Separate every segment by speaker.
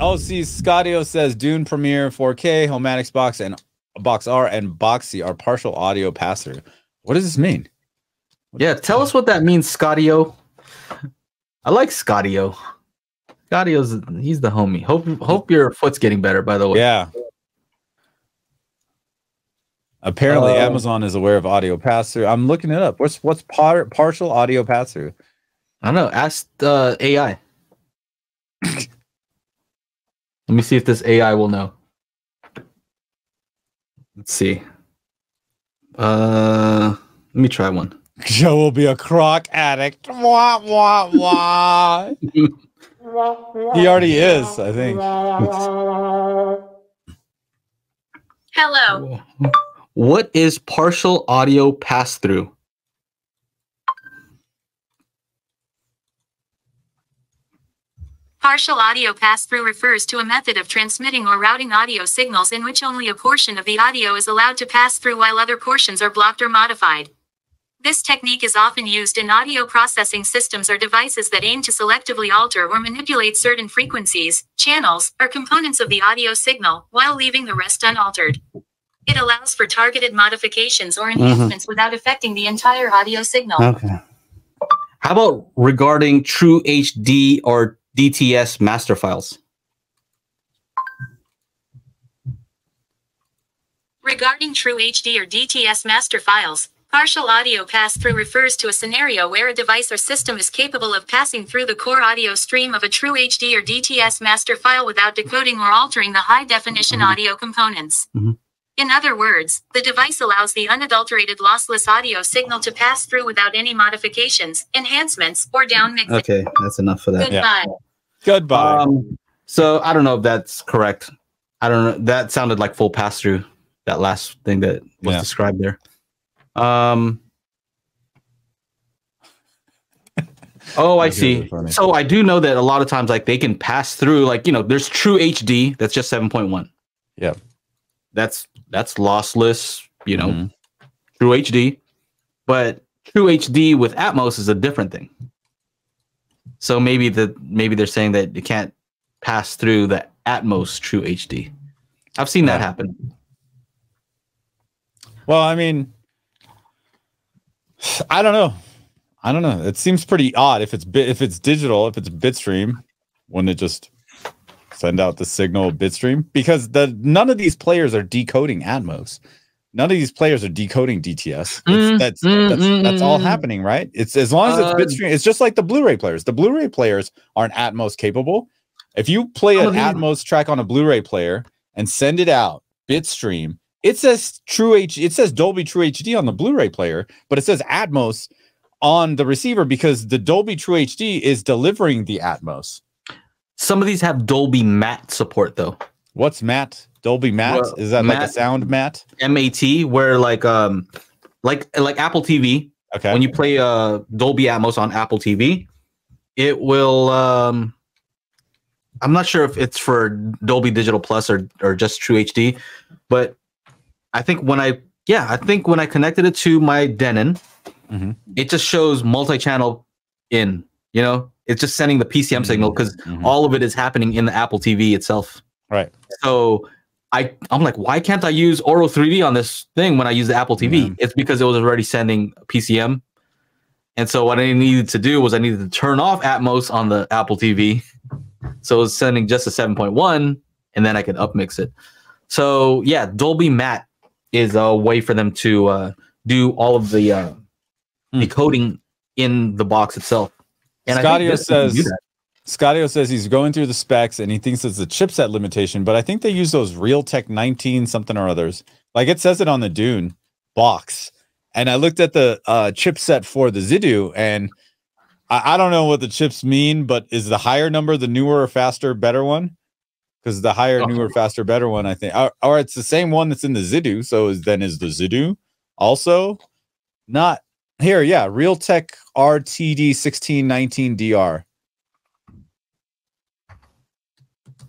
Speaker 1: Oh, see, Scottio says Dune Premiere 4K, Homatics Box, and Box R and Box Q are partial audio pass through. What does this mean?
Speaker 2: Yeah, tell us what that means, Scottio. I like Scottio. Scottio's he's the homie. Hope hope your foot's getting better, by the way.
Speaker 1: Yeah. Apparently,
Speaker 2: Uh,
Speaker 1: Amazon is aware of audio pass through. I'm looking it up. What's what's par- partial audio pass through?
Speaker 2: I don't know. Ask uh, AI. Let me see if this AI will know. Let's see. Uh, let me try one.
Speaker 1: Joe will be a croc addict. Wah wah wah. he already is, I think.
Speaker 3: Hello.
Speaker 2: What is partial audio pass through?
Speaker 3: Partial audio pass-through refers to a method of transmitting or routing audio signals in which only a portion of the audio is allowed to pass through while other portions are blocked or modified. This technique is often used in audio processing systems or devices that aim to selectively alter or manipulate certain frequencies, channels, or components of the audio signal while leaving the rest unaltered. It allows for targeted modifications or mm-hmm. enhancements without affecting the entire audio signal.
Speaker 2: Okay. How about regarding True HD or DTS master files?
Speaker 3: Regarding True HD or DTS master files, partial audio pass through refers to a scenario where a device or system is capable of passing through the core audio stream of a True HD or DTS master file without decoding or altering the high definition audio components.
Speaker 2: Mhm.
Speaker 3: In other words, the device allows the unadulterated lossless audio signal to pass through without any modifications, enhancements, or downmixing.
Speaker 2: Okay, that's enough for that.
Speaker 3: Goodbye.
Speaker 1: Goodbye.
Speaker 2: Um, so I don't know if that's correct. I don't know. That sounded like full pass through. That last thing that was
Speaker 1: Yeah.
Speaker 2: described there. Um. Oh, I
Speaker 1: That's really
Speaker 2: see. So I do know that a lot of times, like they can pass through, like you know, there's True HD that's just seven point one.
Speaker 1: Yeah.
Speaker 2: That's that's lossless. You know,
Speaker 1: Mhm.
Speaker 2: True HD, but True HD with Atmos is a different thing. So maybe the maybe they're saying that you can't pass through the Atmos True HD. I've seen that happen.
Speaker 1: Well, I mean, I don't know. I don't know. It seems pretty odd if it's bit if it's digital, if it's bitstream, wouldn't it just send out the signal bitstream? Because the none of these players are decoding Atmos. None of these players are decoding DTS.
Speaker 2: Mm,
Speaker 1: that's
Speaker 2: mm,
Speaker 1: that's
Speaker 2: mm,
Speaker 1: that's all
Speaker 2: mm.
Speaker 1: happening, right? It's as long as
Speaker 2: Uh,
Speaker 1: it's bitstream. It's just like the Blu-ray players. The Blu-ray players aren't Atmos capable. If you play an Atmos track on a Blu-ray player and send it out bitstream, it says True H. It says Dolby True HD on the Blu-ray player, but it says Atmos on the receiver because the Dolby True HD is delivering the Atmos.
Speaker 2: Some of these have Dolby MAT support though.
Speaker 1: What's MAT? Dolby MAT?
Speaker 2: Well,
Speaker 1: is that like a sound mat?
Speaker 2: MAT, where like um like like Apple TV,
Speaker 1: Okay.
Speaker 2: when you play uh Dolby Atmos on Apple TV, it will um I'm not sure if it's for Dolby Digital Plus or or just True HD, but I think when I yeah, I think when I connected it to my Denon,
Speaker 1: Mhm.
Speaker 2: it just shows multi-channel in, you know, it's just sending the PCM signal because
Speaker 1: Mhm.
Speaker 2: all of it is happening in the Apple TV itself.
Speaker 1: Right.
Speaker 2: So I I'm like, why can't I use Auro-3D on this thing when I use the Apple TV?
Speaker 1: Yeah.
Speaker 2: It's because it was already sending PCM. And so what I needed to do was I needed to turn off Atmos on the Apple TV. So it was sending just a 7.1 and then I could upmix it. So yeah, Dolby MAT is a way for them to uh, do all of the uh,
Speaker 1: Hmm.
Speaker 2: decoding in the box itself. And I think
Speaker 1: Scottio
Speaker 2: this can do
Speaker 1: says. Scottio says he's going through the specs and he thinks it's a chipset limitation, but I think they use those Realtek 19 something or others. Like it says it on the Dune box. And I looked at the uh, chipset for the Zidoo and I, I don't know what the chips mean, but is the higher number the newer, or faster, better one? Because the higher,
Speaker 2: Oh.
Speaker 1: newer, faster, better one, I think, or, or it's the same one that's in the Zidoo. So is then is the Zidoo also not here? Yeah, Realtek RTD 1619DR.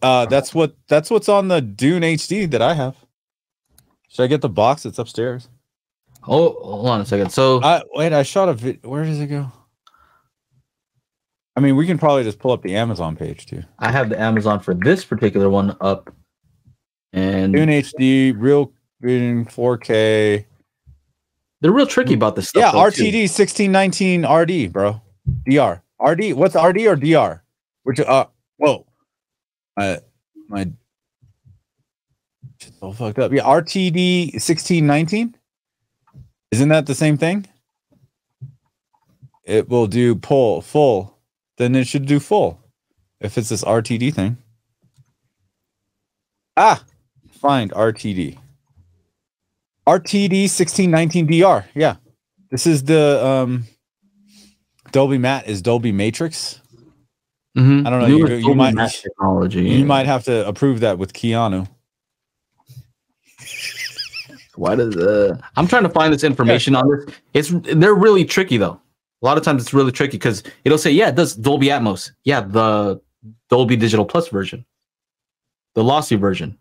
Speaker 1: Uh, that's what that's what's on the Dune HD that I have. Should I get the box? It's upstairs.
Speaker 2: Oh, hold on a second. So
Speaker 1: I wait. I shot a vid. Where does it go? I mean, we can probably just pull up the Amazon page too.
Speaker 2: I have the Amazon for this particular one up, and
Speaker 1: Dune HD, real vision, 4K.
Speaker 2: they're real tricky about this stuff.
Speaker 1: Yeah,
Speaker 2: though.
Speaker 1: RTD 1619 RD, bro. DR. RD. What's RD or DR? Which uh whoa. My my all fucked up. Yeah, RTD 1619. Isn't that the same thing? It will do pull full. Then it should do full. If it's this RTD thing. Ah, find RTD. RTD 1619 DR. Yeah. This is the um Dolby MAT is Dolby Matrix.
Speaker 2: Mhm.
Speaker 1: I don't know,
Speaker 2: Newer
Speaker 1: you- you might-
Speaker 2: technology.
Speaker 1: You might have to approve that with Keanu.
Speaker 2: Why does uh I'm trying to find this information on this. It's they're really tricky though. A lot of times it's really tricky because it'll say, yeah, it does Dolby Atmos. Yeah, the Dolby Digital Plus version. The lossy version.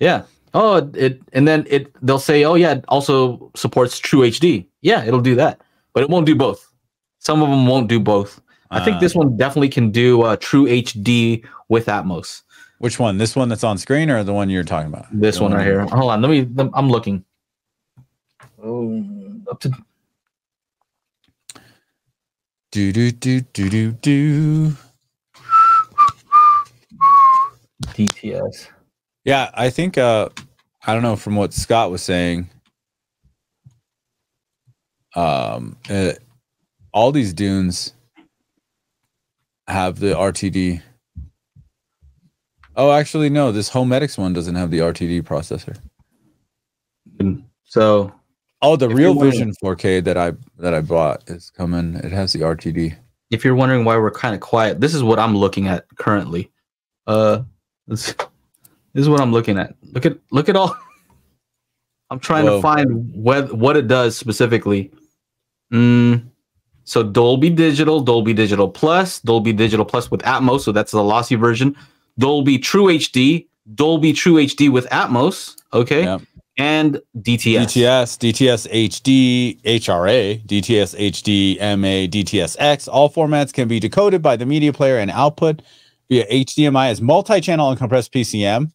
Speaker 2: Yeah. Oh, it, it and then it they'll say, oh yeah, it also supports True HD. Yeah, it'll do that. But it won't do both. Some of them won't do both. I think
Speaker 1: Uh,
Speaker 2: this one definitely can do uh, True HD with Atmos.
Speaker 1: Which one? This one that's on screen or the one you're talking about?
Speaker 2: This
Speaker 1: The
Speaker 2: one right here. Hold on, let me. lem- I'm looking. Oh, up to
Speaker 1: Do do do do do do.
Speaker 2: DTS.
Speaker 1: Yeah, I think uh I don't know from what Scott was saying. Um uh, all these dunes have the RTD. Oh, actually no, this Homatics one doesn't have the RTD processor.
Speaker 2: So
Speaker 1: Oh, the Real Vision 4K that I that I bought is coming. It has the RTD.
Speaker 2: if you're wondering why we're kind of quiet, this is what I'm looking at currently. Uh, this, this is what I'm looking at. Look at look at all. I'm trying
Speaker 1: Whoa.
Speaker 2: to find what what it does specifically. Mm, so Dolby Digital, Dolby Digital Plus, Dolby Digital Plus with Atmos, so that's the lossy version. Dolby True HD, Dolby True HD with Atmos, okay, and DTS.
Speaker 1: DTS, DTS HD, HRA, DTS HD, MA, DTS X. All formats can be decoded by the media player and output via HDMI as multi-channel and compressed PCM.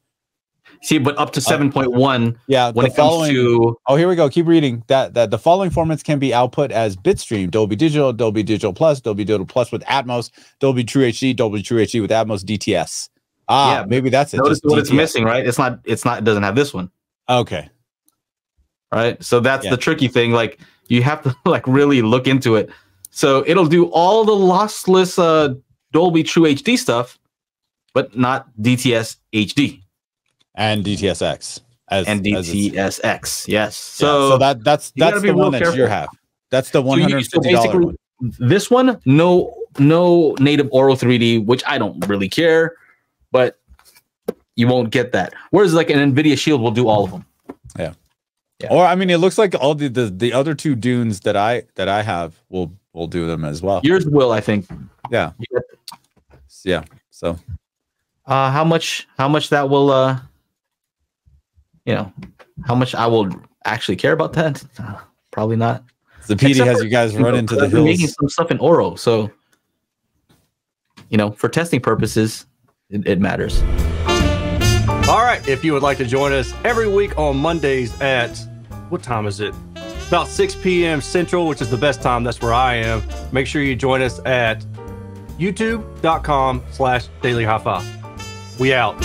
Speaker 2: See, but up to 7.1
Speaker 1: Yeah,
Speaker 2: when it comes to
Speaker 1: oh, here we go. Keep reading. That that the following formats can be output as bitstream: Dolby Digital, Dolby Digital Plus, Dolby Digital Plus with Atmos, Dolby True HD, Dolby True HD with Atmos, DTS. Ah,
Speaker 2: Yeah,
Speaker 1: maybe that's it.
Speaker 2: notice what it's missing, right? It's not. It's not. It doesn't have this one,
Speaker 1: Okay.
Speaker 2: right? So that's
Speaker 1: Yeah.
Speaker 2: the tricky thing. Like you have to like really look into it. So it'll do all the lossless uh, Dolby True HD stuff, but not DTS HD
Speaker 1: And DTSX as
Speaker 2: and
Speaker 1: as
Speaker 2: DTSX. Yes.
Speaker 1: So,
Speaker 2: So,
Speaker 1: so that that's that's the one
Speaker 2: real
Speaker 1: that you have. That's the
Speaker 2: so
Speaker 1: one hundred
Speaker 2: so
Speaker 1: dollar one.
Speaker 2: this one, no, no native Auro-3D, which I don't really care, but you won't get that. Whereas like an Nvidia Shield will do all of them. Yeah. yeah.
Speaker 1: Or I mean, it looks like all the, the the other two dunes that I that I have will will do them as well.
Speaker 2: Yours will, I think.
Speaker 1: Yeah.
Speaker 2: Yeah.
Speaker 1: Yeah. So
Speaker 2: Uh, how much? How much that will? Uh, you know, how much I will actually care about that? Uh, probably not.
Speaker 1: the PD
Speaker 2: Except
Speaker 1: has
Speaker 2: for-
Speaker 1: you guys run into the
Speaker 2: I've been making some stuff in Auro, so you know, for testing purposes, it, it matters.
Speaker 4: All right. If you would like to join us every week on Mondays at what time is it? About 6 p.m. Central, which is the best time. That's where I am. Make sure you join us at youtube.com slash Daily HiFi. We out.